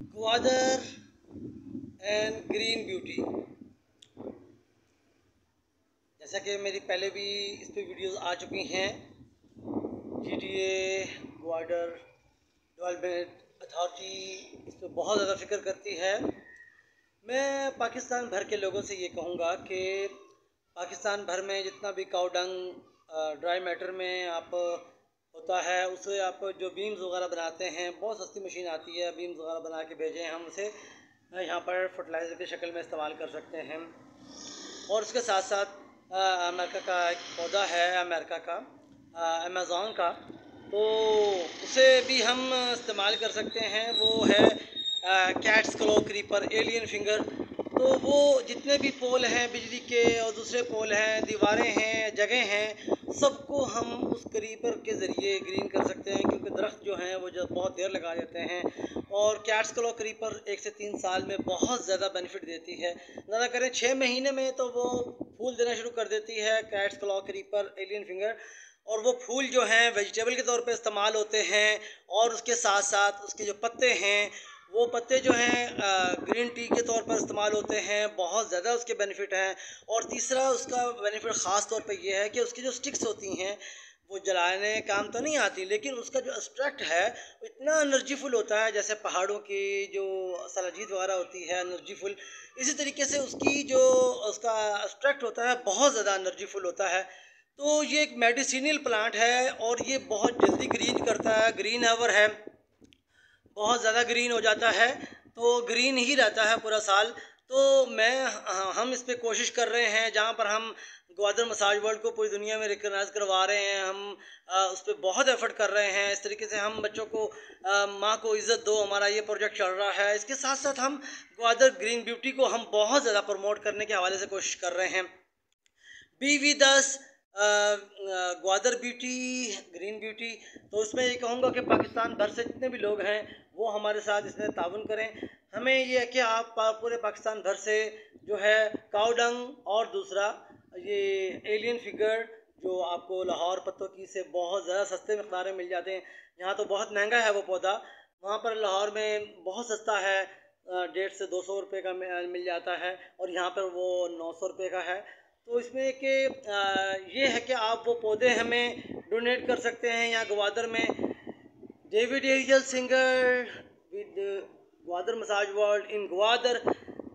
Gwadar and green beauty जैसा कि मेरी पहले भी इस पर वीडियोस आ चुकी हैं G T A Gwadar development authority इस पर बहुत ज़्यादा फ़िक्र करती है। मैं पाकिस्तान भर के लोगों से ये कहूँगा कि पाकिस्तान भर में जितना भी काउडंग ड्राई मैटर में आप होता है, उसे आप जो बीम्स वगैरह बनाते हैं, बहुत सस्ती मशीन आती है बीम्स वगैरह बना के भेजें, हम उसे यहाँ पर फर्टिलाइज़र की शक्ल में इस्तेमाल कर सकते हैं। और उसके साथ साथ अमेरिका का एक पौधा है, अमेरिका का अमेज़ोन का तो उसे भी हम इस्तेमाल कर सकते हैं। वो है cat's claw creeper alien finger तो वो जितने भी पोल हैं, बिजली के और दूसरे पोल हैं, दीवारें हैं, जगह हैं, सबको हम उस क्रीपर के ज़रिए ग्रीन कर सकते हैं क्योंकि दरख्त जो हैं, वो जो बहुत देर लगा देते हैं और कैट्स क्लो क्रीपर एक से तीन साल में बहुत ज़्यादा बेनिफिट देती है। ज़्यादा करें छः महीने में तो वो फूल देना शुरू कर देती है cat's claw creeper alien finger और वो फूल जो हैं वेजिटेबल के तौर पे इस्तेमाल होते हैं और उसके साथ साथ उसके जो पत्ते हैं वो पत्ते जो हैं ग्रीन टी के तौर पर इस्तेमाल होते हैं, बहुत ज़्यादा उसके बेनिफिट हैं। और तीसरा उसका बेनिफिट ख़ास तौर पर यह है कि उसकी जो स्टिक्स होती हैं, वो जलाने काम तो नहीं आती, लेकिन उसका जो एक्सट्रैक्ट है इतना एनर्जीफुल होता है, जैसे पहाड़ों की जो सलाजीत वगैरह होती है एनर्जीफुल इसी तरीके से उसकी जो उसका एक्सट्रैक्ट होता है, बहुत ज़्यादा एनर्जीफुल होता है। तो ये एक मेडिसिनल प्लांट है और ये बहुत जल्दी ग्रीन करता है ग्रीन एवर है। बहुत ज़्यादा ग्रीन हो जाता है तो ग्रीन ही रहता है पूरा साल। तो मैं हम इस पर कोशिश कर रहे हैं जहाँ पर हम ग्वादर मसाज वर्ल्ड को पूरी दुनिया में रिकगनाइज करवा रहे हैं हम आ, उस पर बहुत एफर्ट कर रहे हैं। इस तरीके से हम बच्चों को माँ को इज़्ज़त दो हमारा ये प्रोजेक्ट चल रहा है। इसके साथ साथ हम ग्वादर ग्रीन ब्यूटी को हम बहुत ज़्यादा प्रमोट करने के हवाले से कोशिश कर रहे हैं। बी वी दस ग्वादर ब्यूटी, ग्रीन ब्यूटी तो उसमें ये कहूँगा कि पाकिस्तान भर से जितने भी लोग हैं, वो हमारे साथ इसमें ताउन करें। हमें ये है कि आप पूरे पाकिस्तान भर से जो है, काउडंग और दूसरा ये एलियन फिगर जो आपको लाहौर पत्तों की से बहुत ज़्यादा सस्ते मकदार में मिल जाते हैं। यहाँ तो बहुत महँगा है वो पौधा। वहाँ पर लाहौर में बहुत सस्ता है डेढ़ से दो सौ रुपये का मिल जाता है और यहाँ पर वो नौ सौ रुपये का है। तो इसमें कि ये है कि आप वो पौधे हमें डोनेट कर सकते हैं यहाँ ग्वादर में। David Ariel singer with Gwadar massage world in Gwadar.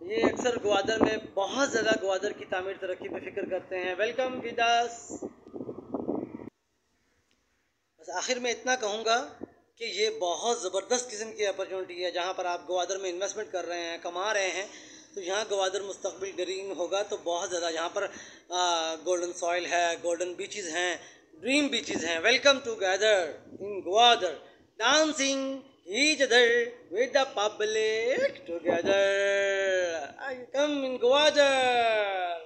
ये अक्सर ग्वादर में बहुत ज़्यादा ग्वादर की तमीर तरक्की पे फ़िक्र करते हैं। वेलकम विदास बस आखिर में इतना कहूँगा कि ये बहुत ज़बरदस्त किस्म की अपॉर्चुनिटी है जहाँ पर आप ग्वादर में इन्वेस्टमेंट कर रहे हैं, कमा रहे हैं। तो यहाँ गवादर मुस्तबिल ग्रीन होगा तो बहुत ज़्यादा यहाँ पर गोल्डन सॉइल है गोल्डन बीचेस हैं ड्रीम बीचेस हैं। Welcome to gather in Gwadar. Dancing each other with the public together I come in Gwajar.